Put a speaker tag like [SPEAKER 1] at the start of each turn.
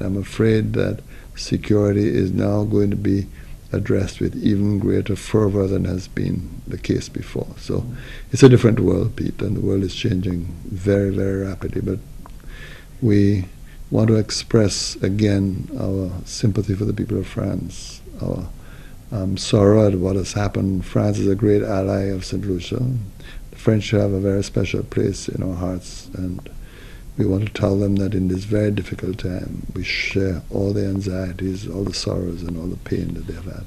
[SPEAKER 1] I'm afraid that security is now going to be addressed with even greater fervor than has been the case before. So it's a different world, Pete, and the world is changing very, very rapidly. But we want to express again our sympathy for the people of France, our um, sorrow at what has happened. France is a great ally of St. Lucia. The French have a very special place in our hearts, and we want to tell them that in this very difficult time, we share all the anxieties, all the sorrows, and all the pain that they have had.